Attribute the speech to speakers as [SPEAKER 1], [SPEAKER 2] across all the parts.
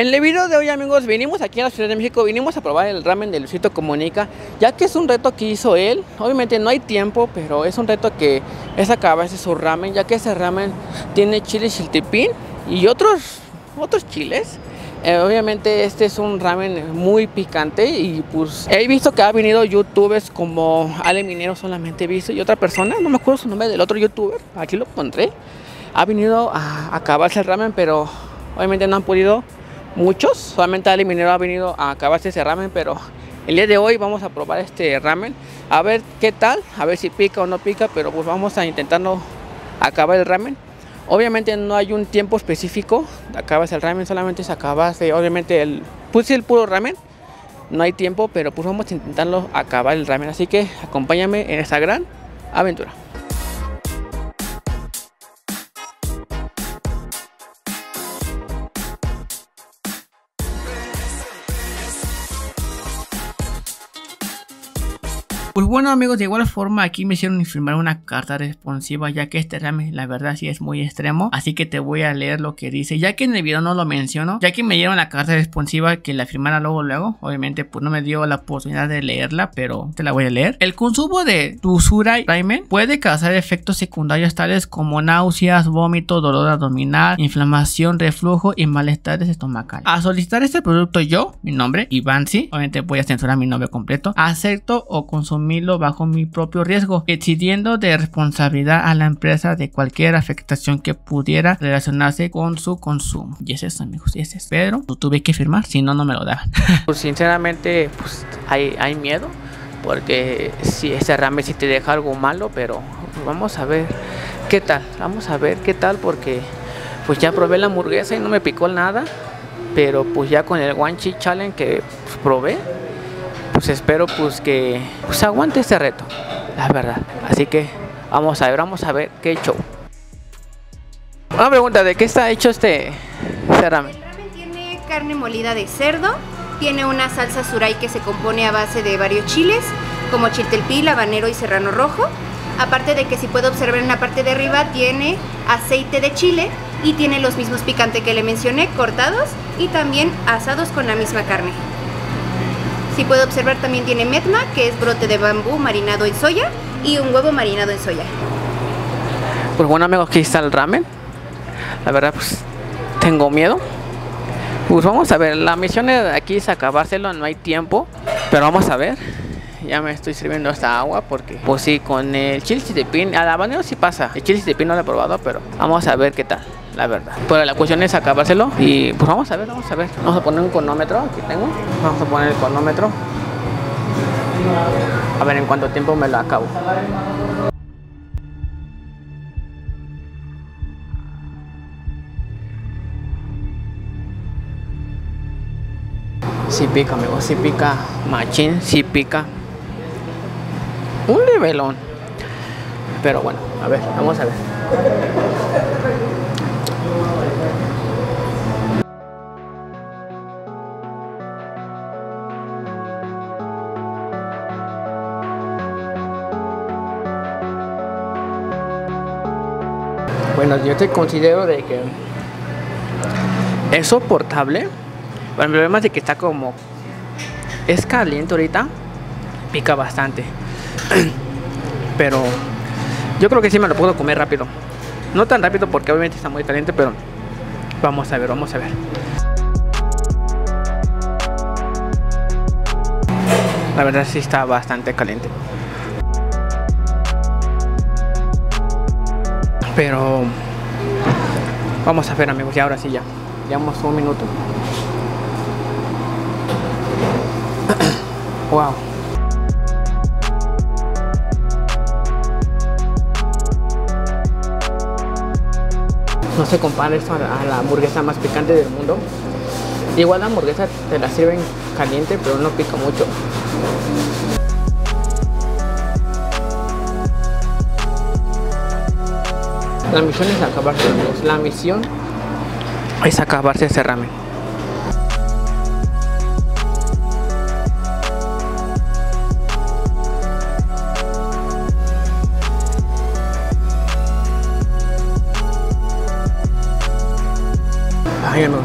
[SPEAKER 1] En el video de hoy amigos, vinimos aquí a la Ciudad de México, vinimos a probar el ramen de Luisito Comunica, ya que es un reto que hizo él, obviamente no hay tiempo, pero es un reto que es acabarse su ramen, ya que ese ramen tiene chile chiltepín y otros, otros chiles. Eh, obviamente este es un ramen muy picante y pues he visto que ha venido youtubers como Ale Minero solamente he visto y otra persona, no me acuerdo su nombre del otro youtuber, aquí lo encontré, ha venido a acabarse el ramen pero obviamente no han podido muchos. Solamente Ali Minero ha venido a acabarse ese ramen, pero el día de hoy vamos a probar este ramen. A ver qué tal, a ver si pica o no pica, pero pues vamos a intentarlo acabar el ramen. Obviamente no hay un tiempo específico de acabarse el ramen, solamente se acabase, obviamente el, puse el puro ramen. No hay tiempo, pero pues vamos a intentarlo acabar el ramen. Así que acompáñame en esta gran aventura. Pues bueno amigos, de igual forma aquí me hicieron firmar una carta responsiva ya que este ramen la verdad sí es muy extremo, así que te voy a leer lo que dice, ya que en el video no lo menciono, ya que me dieron la carta responsiva que la firmara luego luego, obviamente pues no me dio la oportunidad de leerla, pero te la voy a leer. El consumo de dulzura ramen puede causar efectos secundarios tales como náuseas, vómito, dolor abdominal, inflamación, reflujo y malestares estomacales. A solicitar este producto yo, mi nombre, Ivansi, obviamente voy a censurar mi nombre completo, acepto o consumo bajo mi propio riesgo, exigiendo de responsabilidad a la empresa de cualquier afectación que pudiera relacionarse con su consumo. Y es eso, amigos, y es eso. Pero lo tuve que firmar, si no, no me lo daban. pues sinceramente, pues hay, hay miedo, porque si ese rame si te deja algo malo, pero vamos a ver qué tal, vamos a ver qué tal, porque pues ya probé la hamburguesa y no me picó nada, pero pues ya con el One Challenge que pues, probé, pues espero pues que pues aguante este reto, la verdad. Así que vamos a ver, vamos a ver qué show. Una pregunta, ¿de qué está hecho este, este ramen?
[SPEAKER 2] El ramen tiene carne molida de cerdo, tiene una salsa surai que se compone a base de varios chiles, como chiltelpil, habanero y serrano rojo. Aparte de que si puede observar en la parte de arriba tiene aceite de chile y tiene los mismos picantes que le mencioné, cortados y también asados con la misma carne. Si puede observar también tiene metma, que es brote de bambú marinado en soya y un huevo marinado en soya.
[SPEAKER 1] Pues bueno amigos, aquí está el ramen. La verdad pues tengo miedo. Pues vamos a ver, la misión de aquí es acabárselo, no hay tiempo, pero vamos a ver. Ya me estoy sirviendo esta agua porque, pues sí, con el chile de pin, a la habanero sí pasa. El chile de pin no lo he probado, pero vamos a ver qué tal verdad. Pero la cuestión es acabárselo y pues vamos a ver, vamos a ver. Vamos a poner un cronómetro, aquí tengo. Vamos a poner el cronómetro. A ver en cuánto tiempo me lo acabo. Si pica, amigo, si pica machín, si pica. Un nivelón. Pero bueno, a ver, vamos a ver. Bueno, yo te considero de que es soportable. Bueno, el problema es de que está como es caliente ahorita, pica bastante. Pero yo creo que sí me lo puedo comer rápido. No tan rápido porque obviamente está muy caliente, pero vamos a ver, vamos a ver. La verdad sí está bastante caliente. Pero vamos a ver amigos, y ahora sí ya. Llevamos un minuto. wow. No se compara esto a la hamburguesa más picante del mundo. Igual la hamburguesa te la sirven caliente, pero no pica mucho. La misión es acabarse. La misión es acabarse ese ramen.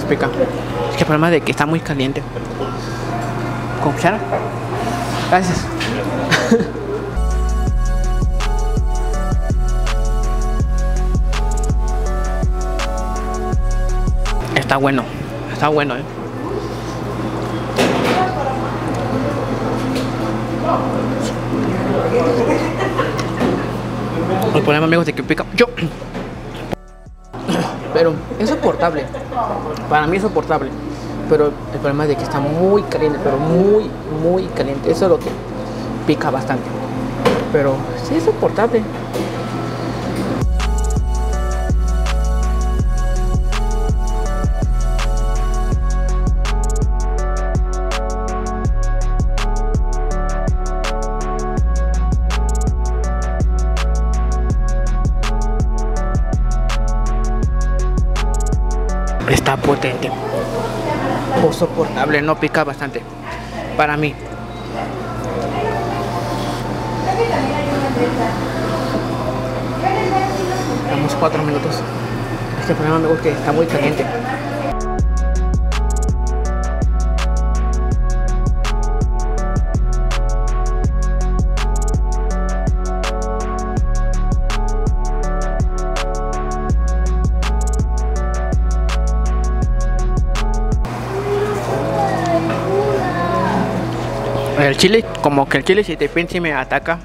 [SPEAKER 1] Pica. Es que el problema es de que está muy caliente. ¿Con cuchara? Gracias. está bueno. Está bueno, eh. El problema, amigos, de que pica. Yo. Pero es soportable. Para mí es soportable. Pero el problema es de que está muy caliente, pero muy, muy caliente. Eso es lo que pica bastante. Pero sí es soportable. No pica bastante. Para mí. Estamos cuatro minutos. Este problema me gusta está muy caliente. El chile, como que el chile si te y me ataca.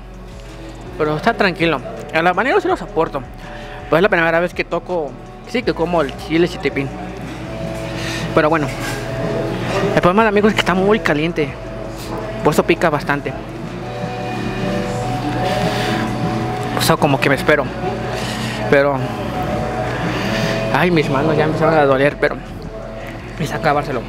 [SPEAKER 1] Pero está tranquilo. A la manera sí lo soporto. Pues es la primera vez que toco. Sí que como el chile si te pin. Pero bueno. El problema de amigos es que está muy caliente. Por eso pica bastante. O sea, como que me espero. Pero. Ay, mis manos ya empezaron a doler, pero. Es acabárselo.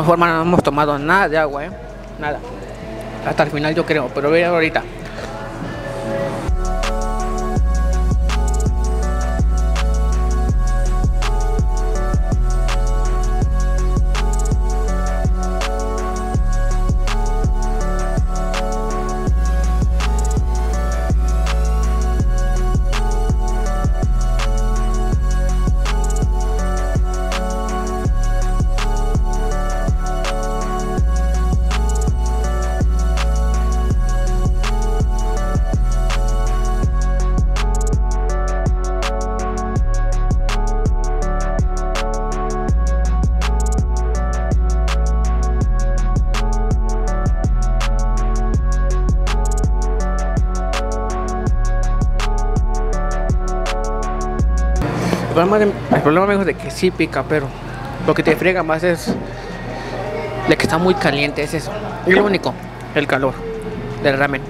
[SPEAKER 1] De alguna forma no hemos tomado nada de agua, ¿eh? Nada. Hasta el final yo creo, pero voy a ahorita. Problema, de- el problema amigo, es de que sí pica, pero lo que te friega más es de que está muy caliente, es eso. Es lo único, el calor del ramen.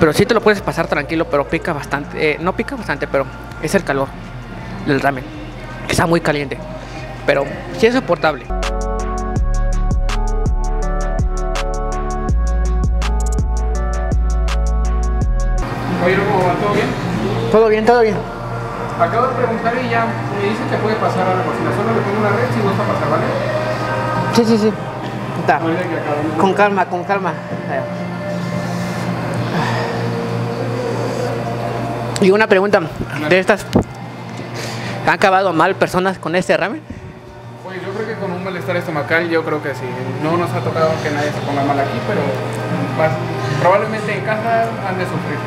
[SPEAKER 1] Pero sí te lo puedes pasar tranquilo, pero pica bastante. eh, no pica bastante, pero es el calor del ramen. Que está muy caliente. Pero sí es soportable.
[SPEAKER 3] Oye, ¿cómo va? ¿Todo bien?
[SPEAKER 1] Todo bien, todo bien.
[SPEAKER 3] Acabo de preguntar y ya me dice que puede pasar a la cocina. Solo le pongo una red si gusta pasar, ¿vale?
[SPEAKER 1] Sí, sí, sí. Está. Con calma, con calma. Y una pregunta de estas. ¿Han acabado mal personas con este ramen?
[SPEAKER 3] Oye, yo creo que con un malestar estomacal, yo creo que sí. No nos ha tocado que nadie se ponga mal aquí, pero probablemente en casa han de sufrir.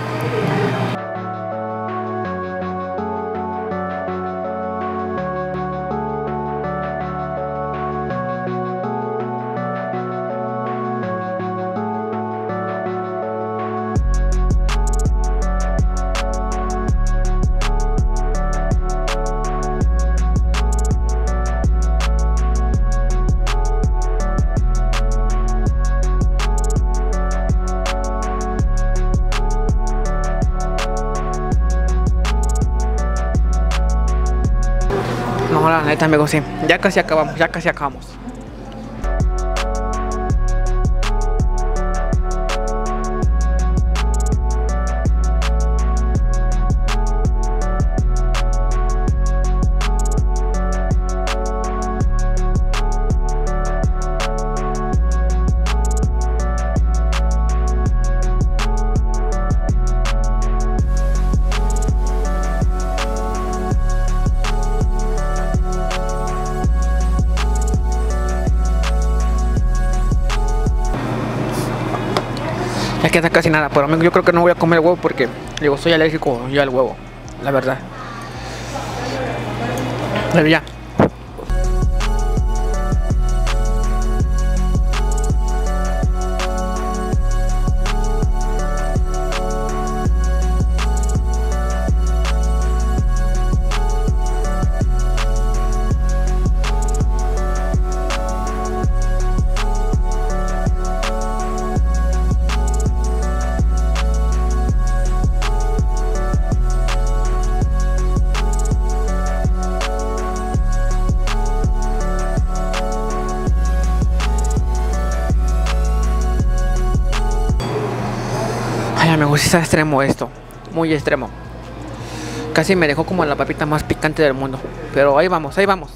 [SPEAKER 1] Amigos, sí. Ya casi acabamos, ya casi acabamos. Ya queda casi nada, pero yo creo que no voy a comer huevo porque digo, soy alérgico yo al huevo, la verdad. Pero ya. Sí está extremo esto. Muy extremo. Casi me dejó como la papita más picante del mundo. Pero ahí vamos, ahí vamos.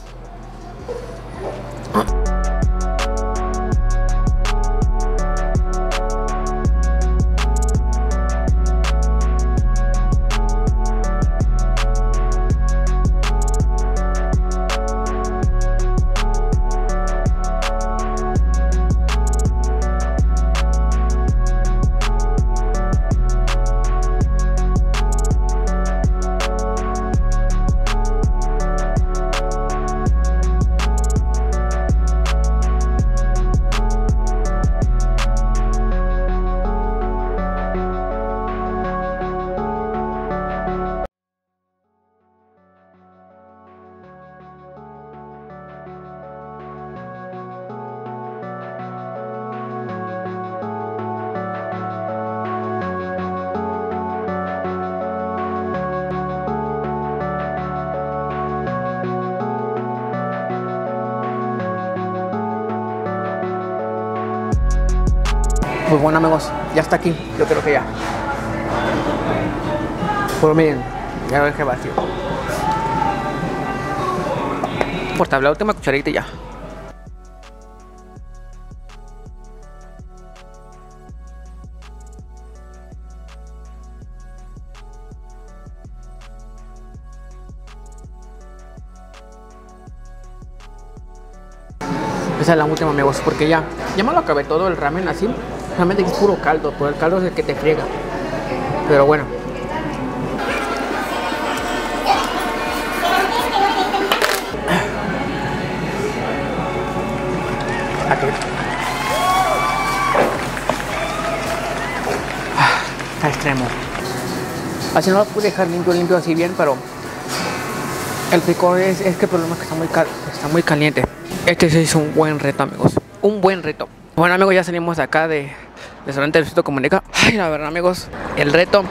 [SPEAKER 1] Pues bueno amigos, ya está aquí. Yo creo que ya. Pero miren, ya lo dejé vacío. Por la última cucharita ya. Esa es la última amigos, porque ya, ya me lo acabé todo el ramen así. Realmente es puro caldo, pero el caldo es el que te friega. Pero bueno. Está extremo. Así no lo pude dejar limpio, limpio así bien, pero el picor es, es que el problema es que está muy, cal- está muy caliente. Este sí es un buen reto, amigos. Un buen reto. Bueno, amigos, ya salimos de acá de restaurante Luisito Comunica. Ay, la verdad, amigos, el reto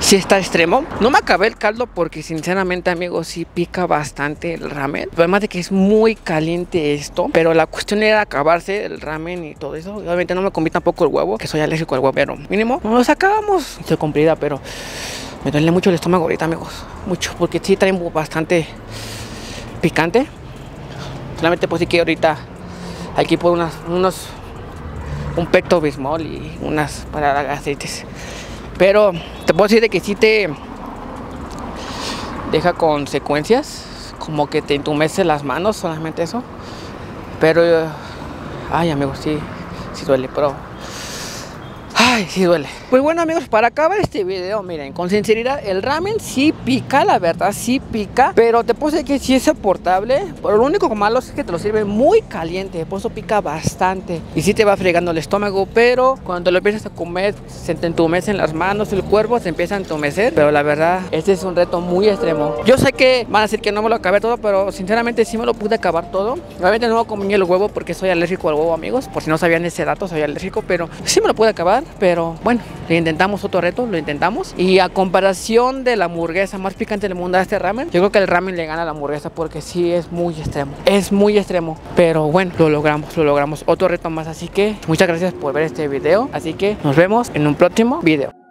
[SPEAKER 1] sí está extremo. No me acabé el caldo porque, sinceramente, amigos, sí pica bastante el ramen. Además de que es muy caliente esto. Pero la cuestión era acabarse el ramen y todo eso. Obviamente no me comí tampoco el huevo, que soy alérgico al huevo. Pero mínimo, nos acabamos. Estoy cumplida, pero me duele mucho el estómago ahorita, amigos. Mucho, porque sí trae bastante picante. Solamente pues sí que ahorita aquí por unos un pecto bismol y unas para la gastritis. Pero te puedo decir de que sí te deja consecuencias, como que te entumece las manos, solamente eso. Pero, ay amigos, sí, sí duele, pero Ay, sí duele. Pues bueno amigos, para acabar este video, miren, con sinceridad, el ramen sí pica, la verdad, sí pica. Pero te puedo decir que sí es soportable. Pero lo único malo es que te lo sirve muy caliente. Por eso pica bastante. Y sí te va fregando el estómago. Pero cuando lo empiezas a comer, se te entumecen las manos, el cuerpo se empieza a entumecer. Pero la verdad, este es un reto muy extremo. Yo sé que van a decir que no me lo acabé todo, pero sinceramente sí me lo pude acabar todo. Obviamente no comí el huevo porque soy alérgico al huevo, amigos. Por si no sabían ese dato, soy alérgico. Pero sí me lo pude acabar. Pero bueno, le intentamos otro reto, lo intentamos. Y a comparación de la hamburguesa más picante del mundo este ramen, yo creo que el ramen le gana a la hamburguesa porque sí es muy extremo. Es muy extremo, pero bueno, lo logramos, lo logramos. Otro reto más, así que muchas gracias por ver este video. Así que nos vemos en un próximo video.